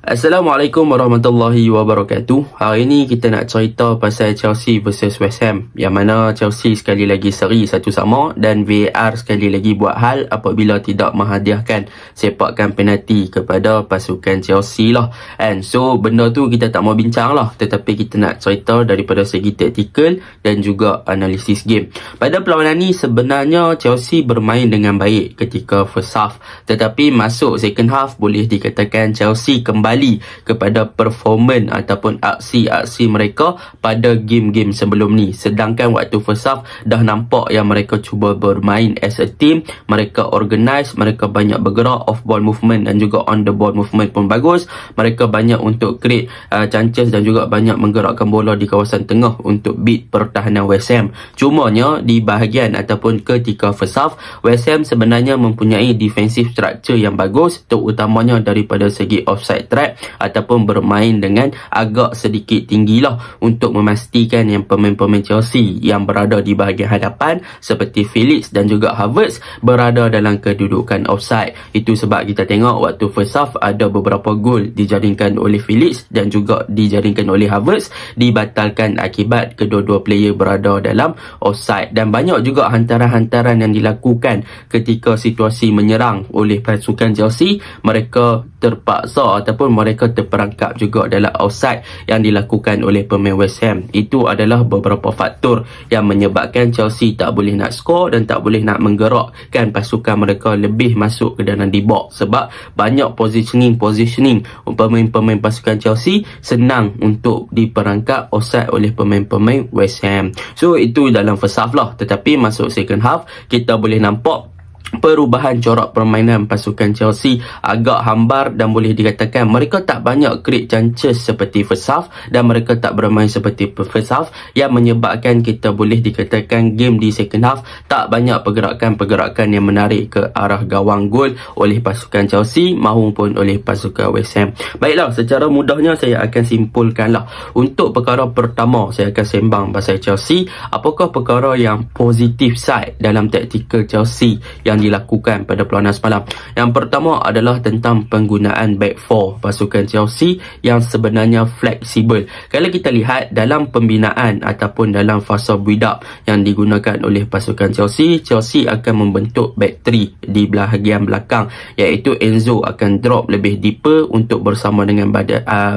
Assalamualaikum warahmatullahi wabarakatuh. Hari ini kita nak cerita pasal Chelsea versus West Ham. Yang mana Chelsea sekali lagi seri satu sama dan VAR sekali lagi buat hal apabila tidak menghadiahkan sepakan penalti kepada pasukan Chelsea lah. And so benda tu kita tak mau bincang lah. Tetapi kita nak cerita daripada segi taktikal dan juga analisis game. Pada perlawanan ni sebenarnya Chelsea bermain dengan baik ketika first half. Tetapi masuk second half boleh dikatakan Chelsea kembali kembali kepada performan ataupun aksi-aksi mereka pada game-game sebelum ni. Sedangkan waktu first half dah nampak yang mereka cuba bermain as a team, mereka organize, mereka banyak bergerak off ball movement dan juga on the ball movement pun bagus. Mereka banyak untuk create uh, chances dan juga banyak menggerakkan bola di kawasan tengah untuk beat pertahanan West Ham. Cumanya di bahagian ataupun ketika first half, West Ham sebenarnya mempunyai defensive structure yang bagus terutamanya daripada segi offside track track ataupun bermain dengan agak sedikit tinggi lah untuk memastikan yang pemain-pemain Chelsea yang berada di bahagian hadapan seperti Felix dan juga Havertz berada dalam kedudukan offside. Itu sebab kita tengok waktu first half ada beberapa gol dijaringkan oleh Felix dan juga dijaringkan oleh Havertz dibatalkan akibat kedua-dua player berada dalam offside dan banyak juga hantaran-hantaran yang dilakukan ketika situasi menyerang oleh pasukan Chelsea mereka terpaksa ataupun mereka terperangkap juga dalam offside yang dilakukan oleh pemain West Ham. Itu adalah beberapa faktor yang menyebabkan Chelsea tak boleh nak skor dan tak boleh nak menggerakkan pasukan mereka lebih masuk ke dalam di box sebab banyak positioning-positioning pemain-pemain pasukan Chelsea senang untuk diperangkap offside oleh pemain-pemain West Ham. So itu dalam first half lah tetapi masuk second half kita boleh nampak perubahan corak permainan pasukan Chelsea agak hambar dan boleh dikatakan mereka tak banyak create chances seperti first half dan mereka tak bermain seperti first half. Yang menyebabkan kita boleh dikatakan game di second half tak banyak pergerakan-pergerakan yang menarik ke arah gawang gol oleh pasukan Chelsea maupun oleh pasukan West Ham. Baiklah, secara mudahnya saya akan simpulkanlah. Untuk perkara pertama saya akan sembang pasal Chelsea. Apakah perkara yang positif side dalam taktikal Chelsea yang dilakukan pada perlawanan semalam. Yang pertama adalah tentang penggunaan back four pasukan Chelsea yang sebenarnya fleksibel. Kalau kita lihat dalam pembinaan ataupun dalam fasa build up yang digunakan oleh pasukan Chelsea, Chelsea akan membentuk back three di bahagian belakang iaitu Enzo akan drop lebih deeper untuk bersama dengan Bada, uh,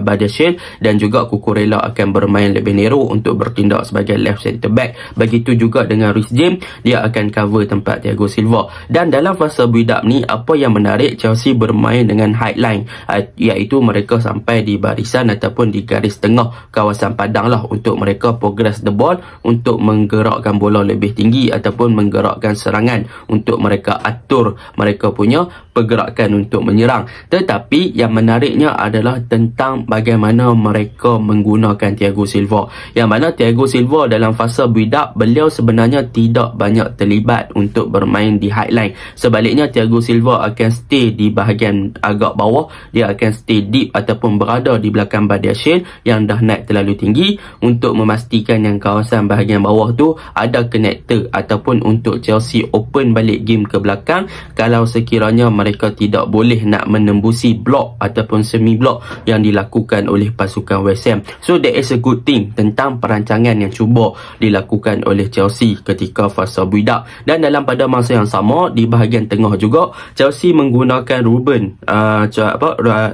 dan juga Kukurela akan bermain lebih narrow untuk bertindak sebagai left centre back. Begitu juga dengan Rhys James, dia akan cover tempat Thiago Silva. Dan dalam fasa build up ni apa yang menarik Chelsea bermain dengan high line uh, iaitu mereka sampai di barisan ataupun di garis tengah kawasan padang lah untuk mereka progress the ball untuk menggerakkan bola lebih tinggi ataupun menggerakkan serangan untuk mereka atur mereka punya pergerakan untuk menyerang. Tetapi yang menariknya adalah tentang bagaimana mereka menggunakan Thiago Silva. Yang mana Thiago Silva dalam fasa build up beliau sebenarnya tidak banyak terlibat untuk bermain di high line sebaliknya Thiago Silva akan stay di bahagian agak bawah dia akan stay deep ataupun berada di belakang Badiashil yang dah naik terlalu tinggi untuk memastikan yang kawasan bahagian bawah tu ada connector ataupun untuk Chelsea open balik game ke belakang kalau sekiranya mereka tidak boleh nak menembusi blok ataupun semi blok yang dilakukan oleh pasukan West Ham. So that is a good thing tentang perancangan yang cuba dilakukan oleh Chelsea ketika fasa build up. Dan dalam pada masa yang sama di bahagian tengah juga Chelsea menggunakan Ruben uh, apa uh,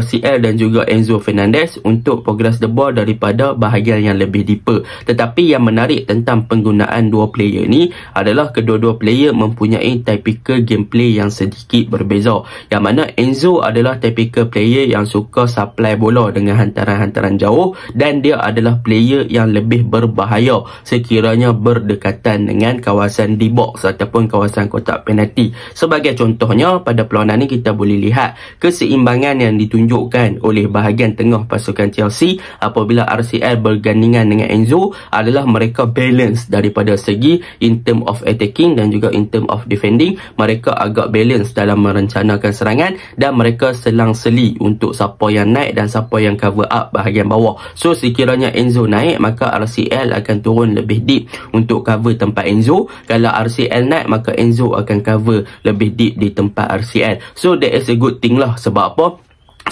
RCL dan juga Enzo Fernandez untuk progress the ball daripada bahagian yang lebih deeper. Tetapi yang menarik tentang penggunaan dua player ni adalah kedua-dua player mempunyai typical gameplay yang sedikit berbeza. Yang mana Enzo adalah typical player yang suka supply bola dengan hantaran-hantaran jauh dan dia adalah player yang lebih berbahaya sekiranya berdekatan dengan kawasan di box ataupun kawasan kotak penalti. Sebagai contohnya pada perlawanan ini kita boleh lihat keseimbangan yang ditunjukkan oleh bahagian tengah pasukan Chelsea apabila RCL bergandingan dengan Enzo adalah mereka balance daripada segi in term of attacking dan juga in term of defending mereka agak balance dalam merencanakan serangan dan mereka selang-seli untuk siapa yang naik dan siapa yang cover up bahagian bawah. So sekiranya Enzo naik maka RCL akan turun lebih deep untuk cover tempat Enzo. Kalau RCL naik maka Enzo akan cover lebih deep di tempat RCL. So that is a good thing lah sebab apa?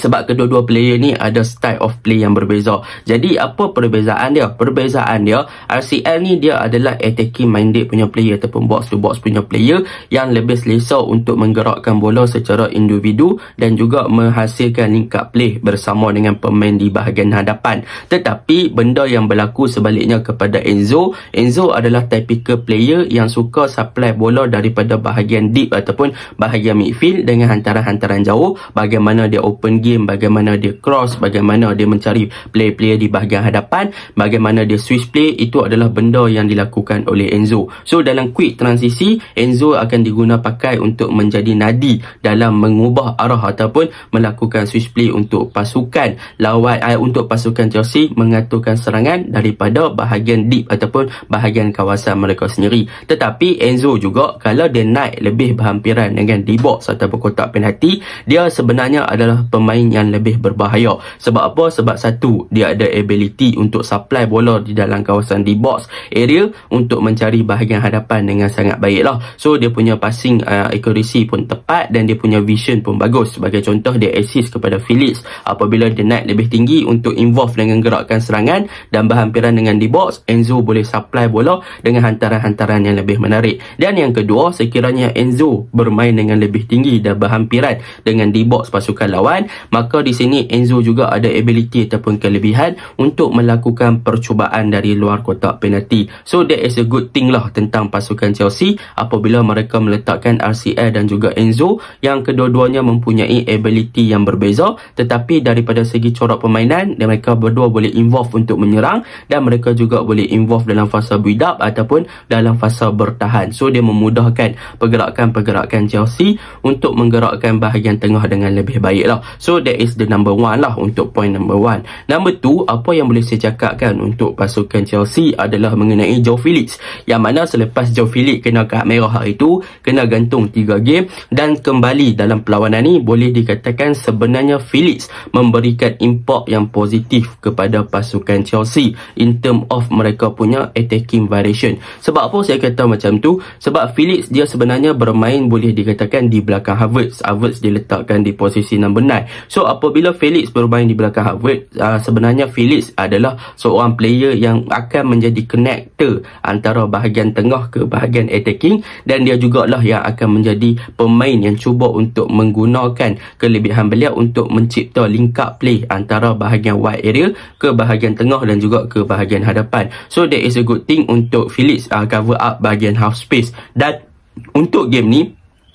Sebab kedua-dua player ni ada style of play yang berbeza. Jadi apa perbezaan dia? Perbezaan dia RCL ni dia adalah attacking minded punya player ataupun box to box punya player yang lebih selesa untuk menggerakkan bola secara individu dan juga menghasilkan link up play bersama dengan pemain di bahagian hadapan. Tetapi benda yang berlaku sebaliknya kepada Enzo, Enzo adalah typical player yang suka supply bola daripada bahagian deep ataupun bahagian midfield dengan hantaran-hantaran jauh bagaimana dia open game bagaimana dia cross bagaimana dia mencari player-player di bahagian hadapan bagaimana dia switch play itu adalah benda yang dilakukan oleh Enzo. So dalam quick transisi Enzo akan diguna pakai untuk menjadi nadi dalam mengubah arah ataupun melakukan switch play untuk pasukan lawan uh, untuk pasukan Chelsea mengaturkan serangan daripada bahagian deep ataupun bahagian kawasan mereka sendiri. Tetapi Enzo juga kalau dia naik lebih berhampiran dengan di box ataupun kotak penalti dia sebenarnya adalah pemain pemain yang lebih berbahaya. Sebab apa? Sebab satu, dia ada ability untuk supply bola di dalam kawasan di box area untuk mencari bahagian hadapan dengan sangat baik lah. So, dia punya passing uh, accuracy pun tepat dan dia punya vision pun bagus. Sebagai contoh, dia assist kepada Felix apabila dia naik lebih tinggi untuk involve dengan gerakan serangan dan berhampiran dengan di box, Enzo boleh supply bola dengan hantaran-hantaran yang lebih menarik. Dan yang kedua, sekiranya Enzo bermain dengan lebih tinggi dan berhampiran dengan di box pasukan lawan, maka di sini Enzo juga ada ability ataupun kelebihan untuk melakukan percubaan dari luar kotak penalti. So that is a good thing lah tentang pasukan Chelsea apabila mereka meletakkan RCL dan juga Enzo yang kedua-duanya mempunyai ability yang berbeza tetapi daripada segi corak permainan mereka berdua boleh involve untuk menyerang dan mereka juga boleh involve dalam fasa build up ataupun dalam fasa bertahan. So dia memudahkan pergerakan-pergerakan Chelsea untuk menggerakkan bahagian tengah dengan lebih baik lah. So that is the number one lah untuk point number one. Number two, apa yang boleh saya cakapkan untuk pasukan Chelsea adalah mengenai Joe Felix. Yang mana selepas Joe Felix kena kad merah hari itu, kena gantung 3 game dan kembali dalam perlawanan ni boleh dikatakan sebenarnya Felix memberikan impact yang positif kepada pasukan Chelsea in term of mereka punya attacking variation. Sebab apa saya kata macam tu? Sebab Felix dia sebenarnya bermain boleh dikatakan di belakang Havertz. Havertz diletakkan di posisi number 9. So apabila Felix bermain di belakang Harvard, uh, sebenarnya Felix adalah seorang player yang akan menjadi connector antara bahagian tengah ke bahagian attacking dan dia juga lah yang akan menjadi pemain yang cuba untuk menggunakan kelebihan beliau untuk mencipta link up play antara bahagian wide area ke bahagian tengah dan juga ke bahagian hadapan. So that is a good thing untuk Felix uh, cover up bahagian half space dan untuk game ni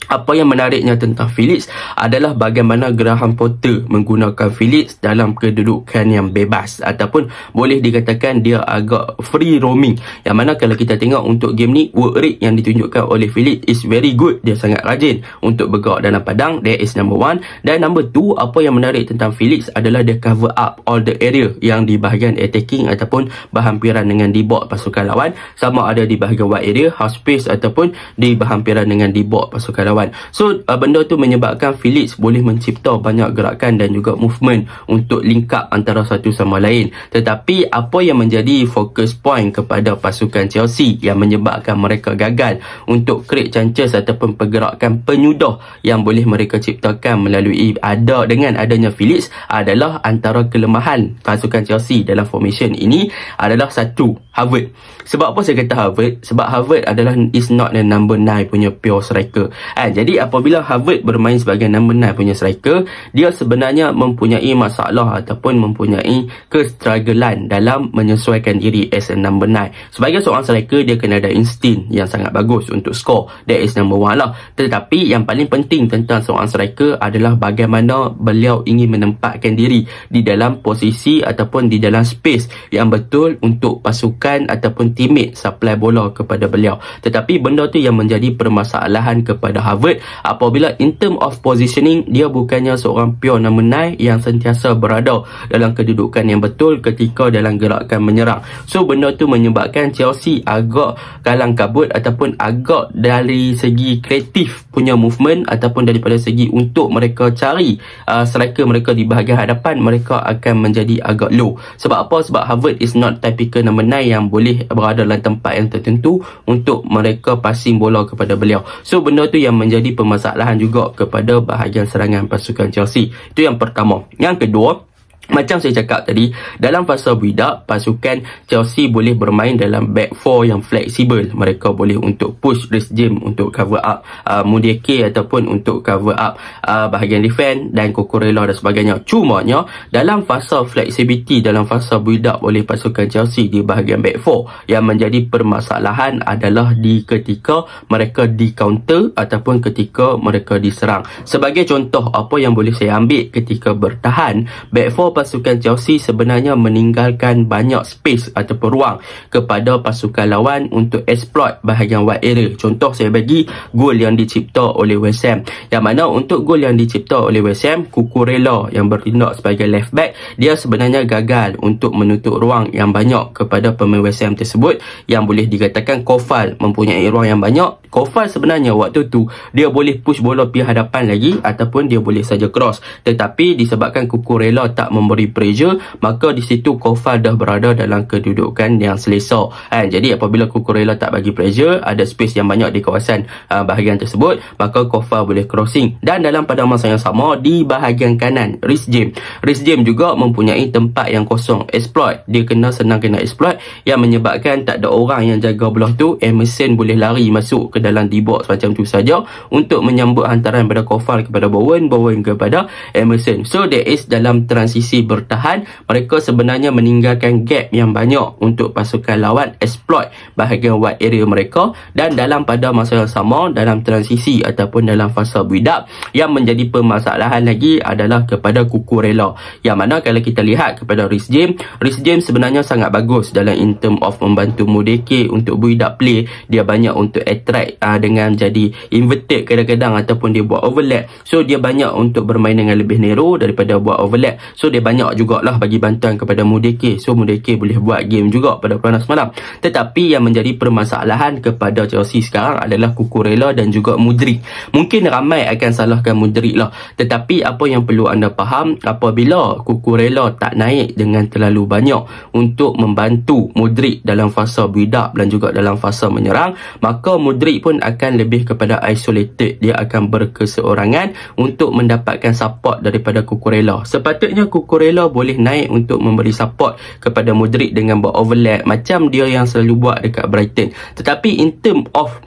apa yang menariknya tentang Felix adalah bagaimana Graham Potter menggunakan Felix dalam kedudukan yang bebas. Ataupun boleh dikatakan dia agak free roaming. Yang mana kalau kita tengok untuk game ni work rate yang ditunjukkan oleh Felix is very good. Dia sangat rajin untuk bergerak dalam padang. That is number one. Dan number two apa yang menarik tentang Felix adalah dia cover up all the area yang di bahagian attacking ataupun berhampiran dengan board pasukan lawan. Sama ada di bahagian wide area half space ataupun di berhampiran dengan board pasukan lawan kawan. So uh, benda tu menyebabkan Felix boleh mencipta banyak gerakan dan juga movement untuk link up antara satu sama lain. Tetapi apa yang menjadi fokus point kepada pasukan Chelsea yang menyebabkan mereka gagal untuk create chances ataupun pergerakan penyudah yang boleh mereka ciptakan melalui ada dengan adanya Felix adalah antara kelemahan pasukan Chelsea dalam formation ini adalah satu Harvard. Sebab apa saya kata Harvard? Sebab Harvard adalah is not the number 9 punya pure striker. Kan? Jadi apabila Harvard bermain sebagai number 9 punya striker, dia sebenarnya mempunyai masalah ataupun mempunyai kestrugglean dalam menyesuaikan diri as a number 9. Sebagai seorang striker, dia kena ada insting yang sangat bagus untuk score. That is number 1 lah. Tetapi yang paling penting tentang seorang striker adalah bagaimana beliau ingin menempatkan diri di dalam posisi ataupun di dalam space yang betul untuk pasukan ataupun teammate supply bola kepada beliau. Tetapi benda tu yang menjadi permasalahan kepada Harvard apabila in term of positioning dia bukannya seorang pure number 9 yang sentiasa berada dalam kedudukan yang betul ketika dalam gerakan menyerang. So benda tu menyebabkan Chelsea agak kalang kabut ataupun agak dari segi kreatif punya movement ataupun daripada segi untuk mereka cari uh, striker mereka di bahagian hadapan mereka akan menjadi agak low. Sebab apa? Sebab Harvard is not typical number 9 yang boleh berada dalam tempat yang tertentu untuk mereka passing bola kepada beliau. So benda tu yang menjadi permasalahan juga kepada bahagian serangan pasukan Chelsea. Itu yang pertama. Yang kedua, macam saya cakap tadi, dalam fasa build-up, pasukan Chelsea boleh bermain dalam back four yang fleksibel. Mereka boleh untuk push Rhys James untuk cover up uh, Mudeke ataupun untuk cover up uh, bahagian defend dan Cucurella dan sebagainya. Cumanya, dalam fasa flexibility, dalam fasa build-up oleh pasukan Chelsea di bahagian back four, yang menjadi permasalahan adalah di ketika mereka di counter ataupun ketika mereka diserang. Sebagai contoh, apa yang boleh saya ambil ketika bertahan, back four pasukan Chelsea sebenarnya meninggalkan banyak space ataupun ruang kepada pasukan lawan untuk exploit bahagian wide area. Contoh saya bagi gol yang dicipta oleh West Ham. Yang mana untuk gol yang dicipta oleh West Ham, Cucurella yang bertindak sebagai left back, dia sebenarnya gagal untuk menutup ruang yang banyak kepada pemain West Ham tersebut yang boleh dikatakan Kofal mempunyai ruang yang banyak. Kofal sebenarnya waktu tu dia boleh push bola pergi hadapan lagi ataupun dia boleh saja cross. Tetapi disebabkan Cucurella tak mem memberi pressure maka di situ Kofal dah berada dalam kedudukan yang selesa. Kan jadi apabila Kukurela tak bagi pressure ada space yang banyak di kawasan uh, bahagian tersebut maka Kofal boleh crossing. Dan dalam pada masa yang sama di bahagian kanan Rhys James. Rhys James juga mempunyai tempat yang kosong exploit. Dia kena senang kena exploit yang menyebabkan tak ada orang yang jaga belah tu. Emerson boleh lari masuk ke dalam D-box macam tu saja untuk menyambut hantaran pada Kofal kepada Bowen Bowen kepada Emerson. So there is dalam transisi bertahan mereka sebenarnya meninggalkan gap yang banyak untuk pasukan lawan exploit bahagian wide area mereka dan dalam pada masa yang sama dalam transisi ataupun dalam fasa build up yang menjadi permasalahan lagi adalah kepada Kukurela yang mana kalau kita lihat kepada Rhys James Rhys James sebenarnya sangat bagus dalam in term of membantu Mudeke untuk build up play. Dia banyak untuk attract uh, dengan jadi inverted kadang-kadang ataupun dia buat overlap so dia banyak untuk bermain dengan lebih narrow daripada buat overlap so dia banyak jugalah bagi bantuan kepada Mudeke. So Mudeke boleh buat game juga pada peluang semalam. Tetapi yang menjadi permasalahan kepada Chelsea sekarang adalah Kukurela dan juga Mudrik. Mungkin ramai akan salahkan Mudrik lah. Tetapi apa yang perlu anda faham apabila Kukurela tak naik dengan terlalu banyak untuk membantu Mudrik dalam fasa build up dan juga dalam fasa menyerang, maka Mudrik pun akan lebih kepada isolated. Dia akan berkeseorangan untuk mendapatkan support daripada Kukurela. Sepatutnya Kukurela boleh naik untuk memberi support kepada Modric dengan buat overlap macam dia yang selalu buat dekat Brighton. Tetapi in term of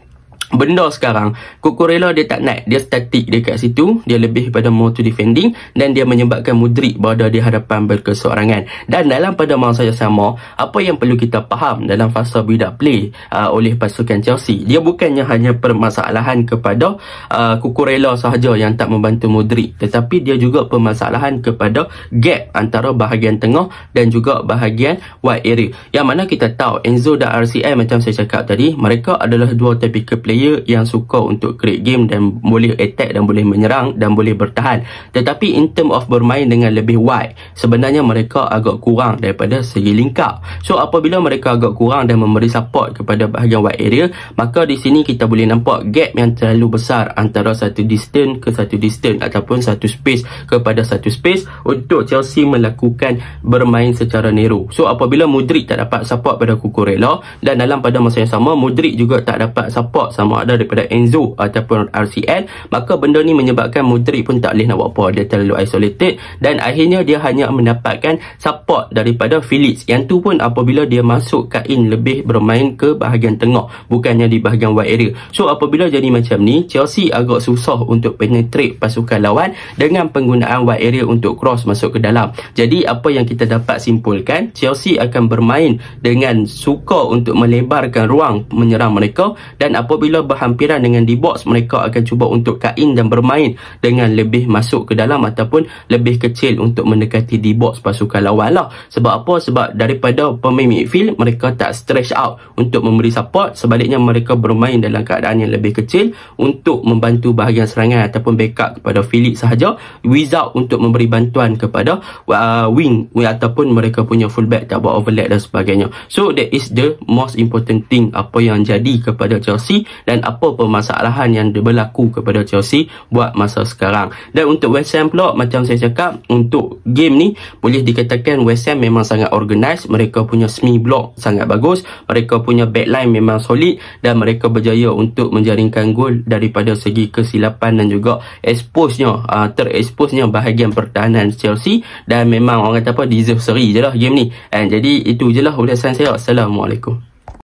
benda sekarang Cucurella dia tak naik. Dia statik dekat situ. Dia lebih pada more to defending dan dia menyebabkan Mudrik berada di hadapan berkeseorangan dan dalam pada masa yang sama apa yang perlu kita faham dalam fasa up play uh, oleh pasukan Chelsea dia bukannya hanya permasalahan kepada uh, Cucurella sahaja yang tak membantu Mudrik tetapi dia juga permasalahan kepada gap antara bahagian tengah dan juga bahagian wide area. Yang mana kita tahu Enzo dan RCM macam saya cakap tadi mereka adalah dua typical player player yang suka untuk create game dan boleh attack dan boleh menyerang dan boleh bertahan. Tetapi in term of bermain dengan lebih wide sebenarnya mereka agak kurang daripada segi link up so apabila mereka agak kurang dan memberi support kepada bahagian wide area maka di sini kita boleh nampak gap yang terlalu besar antara satu distance ke satu distance ataupun satu space kepada satu space untuk Chelsea melakukan bermain secara narrow so apabila Mudrik tak dapat support pada Cucurella dan dalam pada masa yang sama Mudrik juga tak dapat support sama sama ada daripada Enzo ataupun RCL maka benda ni menyebabkan Modric pun tak boleh nak buat apa. Dia terlalu isolated dan akhirnya dia hanya mendapatkan support daripada Felix. Yang tu pun apabila dia masuk kain lebih bermain ke bahagian tengah bukannya di bahagian wide area. So apabila jadi macam ni Chelsea agak susah untuk penetrate pasukan lawan dengan penggunaan wide area untuk cross masuk ke dalam. Jadi apa yang kita dapat simpulkan Chelsea akan bermain dengan suka untuk melebarkan ruang menyerang mereka dan apabila berhampiran dengan di box mereka akan cuba untuk kain dan bermain dengan lebih masuk ke dalam ataupun lebih kecil untuk mendekati di box pasukan lawan lah. Sebab apa? sebab daripada pemain midfield mereka tak stretch out untuk memberi support. Sebaliknya mereka bermain dalam keadaan yang lebih kecil untuk membantu bahagian serangan ataupun backup kepada Felix sahaja without untuk memberi bantuan kepada uh, wing ataupun mereka punya fullback tak buat overlap dan sebagainya. So that is the most important thing apa yang jadi kepada Chelsea dan apa permasalahan yang berlaku kepada Chelsea buat masa sekarang. Dan untuk West Ham pula macam saya cakap untuk game ni boleh dikatakan West Ham memang sangat organised, mereka punya semi block sangat bagus, mereka punya backline memang solid dan mereka berjaya untuk menjaringkan gol daripada segi kesilapan dan juga expose-nya uh, terexpose-nya bahagian pertahanan Chelsea dan memang orang kata apa deserve seri je lah game ni. And jadi itu je lah ulasan saya. Assalamualaikum.